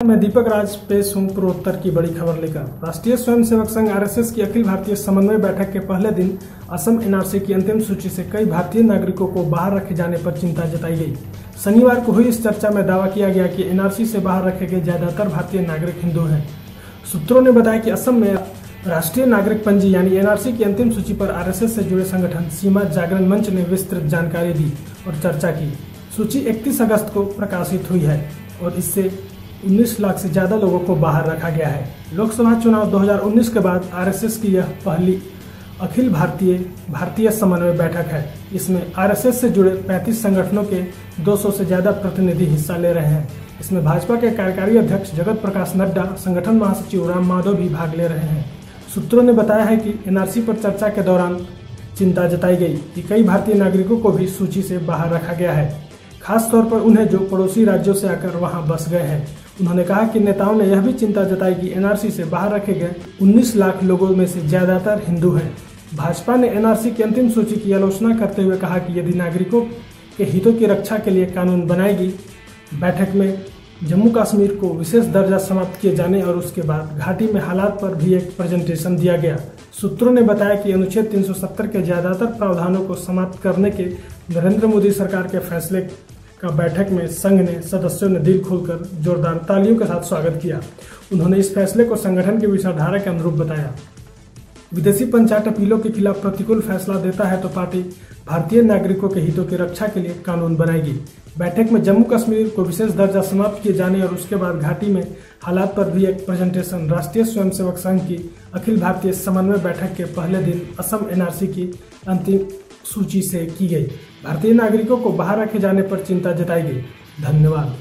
मैं दीपक राज पेश हूँ पूर्वोत्तर की बड़ी खबर लेकर। राष्ट्रीय स्वयंसेवक संघ आरएसएस की अखिल भारतीय समन्वय बैठक के पहले दिन असम एनआरसी की अंतिम सूची से कई भारतीय नागरिकों को बाहर रखे जाने पर चिंता जताई गई। शनिवार को हुई इस चर्चा में दावा किया गया कि एनआरसी से बाहर रखे गए ज़्यादातर भारतीय नागरिक हिंदू हैं। सूत्रों ने बताया कि असम में राष्ट्रीय नागरिक पंजी यानी एनआरसी की अंतिम सूची पर आरएसएस से जुड़े संगठन सीमा जागरण मंच ने विस्तृत जानकारी दी और चर्चा की। सूची 31 अगस्त को प्रकाशित हुई है और इससे 19 लाख से ज़्यादा लोगों को बाहर रखा गया है। लोकसभा चुनाव 2019 के बाद आरएसएस की यह पहली अखिल भारतीय भारतीय समन्वय बैठक है। इसमें आरएसएस से जुड़े 35 संगठनों के 200 से ज़्यादा प्रतिनिधि हिस्सा ले रहे हैं। इसमें भाजपा के कार्यकारी अध्यक्ष जगत प्रकाश नड्डा, संगठन महासचिव राम माधव भी भाग ले रहे हैं। सूत्रों ने बताया है कि एनआरसी पर चर्चा के दौरान चिंता जताई गई कि कई भारतीय नागरिकों को भी सूची से बाहर रखा गया है। खास तौर पर उन्हें जो पड़ोसी राज्यों से आकर वहाँ बस गए हैं। उन्होंने कहा कि नेताओं ने यह भी चिंता जताई कि एनआरसी से बाहर रखे गए 19 लाख लोगों में से ज़्यादातर हिंदू हैं। भाजपा ने एनआरसी की अंतिम सूची की आलोचना करते हुए कहा कि यदि नागरिकों के हितों की रक्षा के लिए कानून बनाएगी, बैठक में जम्मू कश्मीर को विशेष दर्जा समाप्त किए जाने और उसके बाद घाटी में हालात पर भी एक प्रेजेंटेशन दिया गया। सूत्रों ने बताया कि अनुच्छेद 370 के ज़्यादातर प्रावधानों को समाप्त करने के नरेंद्र मोदी सरकार के फैसले का बैठक में संघ ने सदस्यों ने दिल खोलकर जोरदार तालियों के साथ स्वागत किया। उन्होंने इस फैसले को संगठन की विचारधारा के अनुरूप बताया। विदेशी पंचायत अपीलों के खिलाफ प्रतिकूल फैसला देता है तो पार्टी भारतीय नागरिकों के हितों की रक्षा के लिए कानून बनाएगी। बैठक में जम्मू कश्मीर को विशेष दर्जा समाप्त किए जाने और उसके बाद घाटी में हालात पर भी एक प्रेजेंटेशन राष्ट्रीय स्वयंसेवक संघ की अखिल भारतीय समन्वय बैठक के पहले दिन असम एनआरसी की अंतिम सूची से की गई। भारतीय नागरिकों को बाहर रखे जाने पर चिंता जताई गई। धन्यवाद।